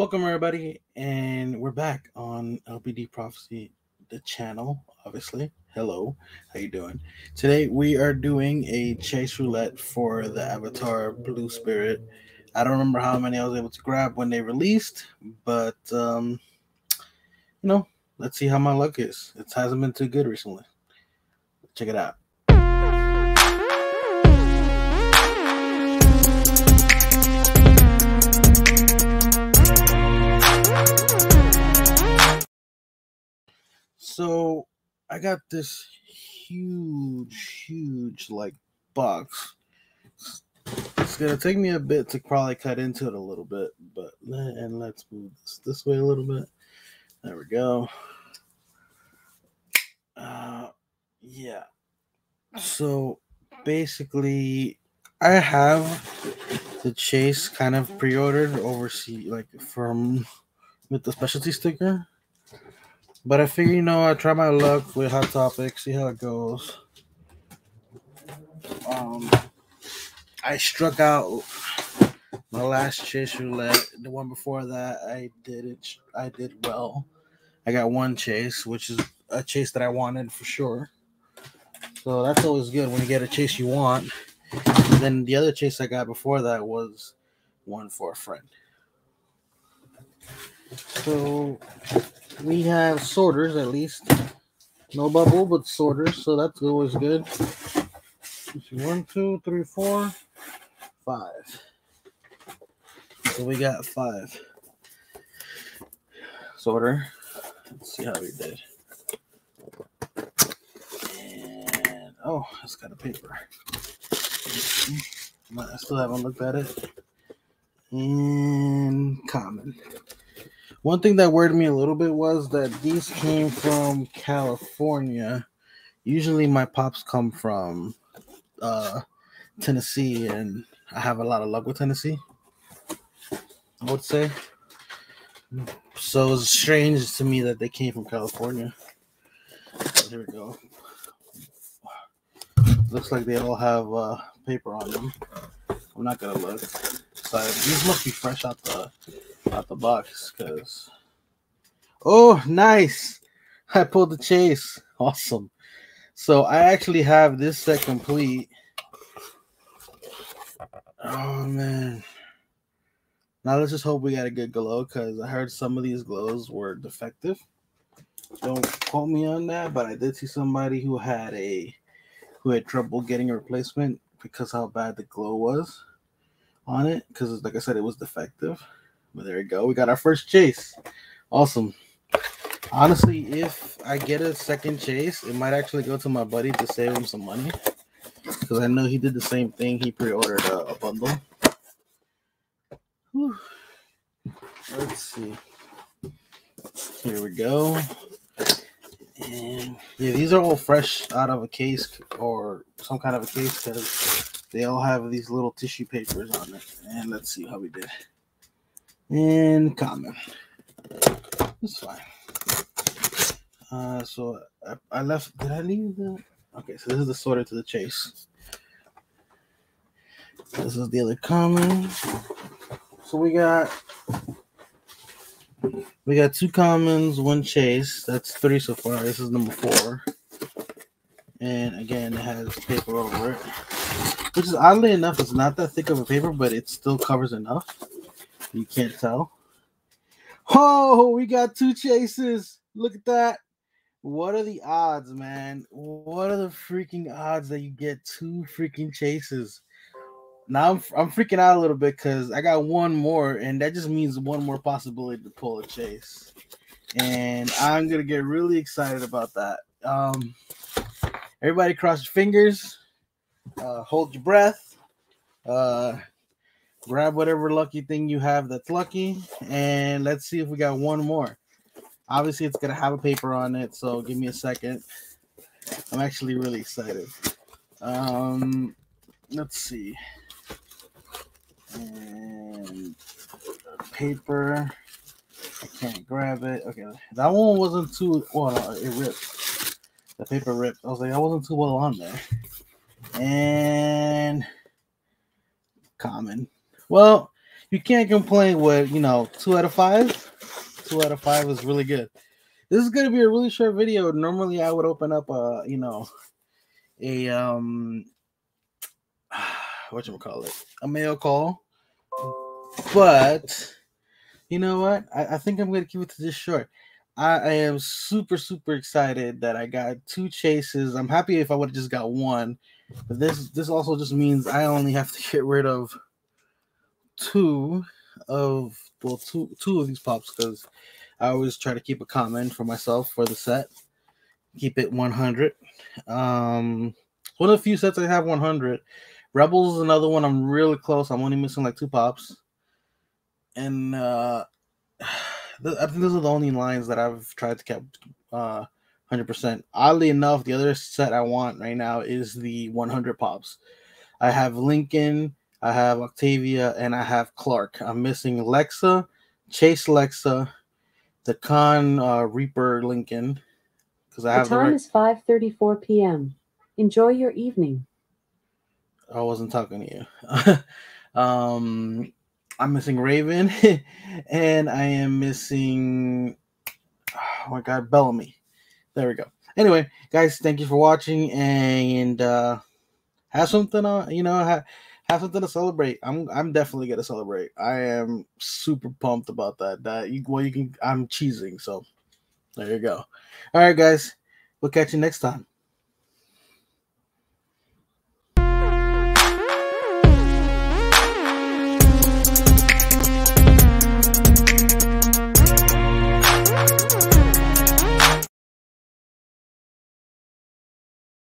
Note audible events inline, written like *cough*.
Welcome everybody, and we're back on LBD Prophecy, the channel. Obviously, hello, how you doing? Today we are doing a chase roulette for the Avatar Blue Spirit. I don't remember how many I was able to grab when they released, but um, you know, let's see how my luck is. It hasn't been too good recently. Check it out. So I got this huge, huge like box. It's gonna take me a bit to probably cut into it a little bit, but and let's move this this way a little bit. There we go. Uh, yeah. So basically, I have the chase kind of pre-ordered overseas, like from with the specialty sticker. But I figure, you know, I try my luck with Hot Topic, see how it goes. Um, I struck out my last chase roulette. The one before that, I did it. I did well. I got one chase, which is a chase that I wanted for sure. So that's always good when you get a chase you want. And then the other chase I got before that was one for a friend. So we have sorters at least. No bubble, but sorters, so that's always good. One, two, three, four, five. So we got five. Sorter. Let's see how we did. And oh, it's got a paper. I still haven't looked at it. And common. One thing that worried me a little bit was that these came from California. Usually my pops come from uh, Tennessee, and I have a lot of luck with Tennessee. I would say. So it's strange to me that they came from California. Here we go. Looks like they all have uh, paper on them. I'm not gonna look. So these must be fresh out the out the box because oh nice. I pulled the chase. Awesome. So i actually have this set complete. Oh man. Now let's just hope we got a good glow because i heard some of these glows were defective. Don't quote me on that but i did see somebody who had a who had trouble getting a replacement because how bad the glow was on it because like i said it was defective but there we go. We got our first chase. Awesome. Honestly, if I get a second chase, it might actually go to my buddy to save him some money. Because I know he did the same thing. He pre-ordered a, a bundle. Whew. Let's see. Here we go. And yeah, these are all fresh out of a case or some kind of a case because they all have these little tissue papers on it. And let's see how we did and common. It's fine. Uh, so I, I, left. Did I leave the? Okay, so this is the sorter to the chase. This is the other common. So we got we got two commons, one chase. That's three so far. This is number four. And again, it has paper over it, which is oddly enough, it's not that thick of a paper, but it still covers enough. You can't tell. Oh, we got two chases. Look at that. What are the odds, man? What are the freaking odds that you get two freaking chases? Now I'm, I'm freaking out a little bit because I got one more, and that just means one more possibility to pull a chase. And I'm gonna get really excited about that. Um, everybody, cross your fingers, uh, hold your breath. Uh, grab whatever lucky thing you have that's lucky, and let's see if we got one more. Obviously, it's gonna have a paper on it, so give me a second. I'm actually really excited. Um, let's see. And paper. I can't grab it. Okay, that one wasn't too well. It ripped. The paper ripped. I was like, I wasn't too well on there. And common. Well, you can't complain with you know two out of five. Two out of five is really good. This is gonna be a really short video. Normally, I would open up a you know a um *sighs* what you call it a mail call, but you know what? I, I think I'm gonna keep it to this short. I, I, am super super excited that I got two chases. I'm happy if I would have just got one, but this this also just means I only have to get rid of two of well two two of these pops because I always try to keep a common for myself for the set. Keep it 100. Um, one of the few sets I have 100. Rebels is another one. I'm really close. I'm only missing like two pops and uh, *sighs* I think those are the only lines that I've tried to keep uh, 100%. Oddly enough, the other set I want right now is the 100 pops. I have Lincoln, I have Octavia, and I have Clarke. I'm missing Lexa, Chase Lexa, the Con uh, Reaper Lincoln. Because I have the time the right... is 5:34 p.m. Enjoy your evening. I wasn't talking to you. *laughs* um, I'm missing Raven, *laughs* and I am missing. Oh my God, Bellamy. There we go. Anyway, guys, thank you for watching, and uh, have something. on. you know, have, have something to celebrate. I'm I'm definitely gonna celebrate. I am super pumped about that. That you well, you can. I'm cheesing, so there you go. All right, guys. We'll catch you next time.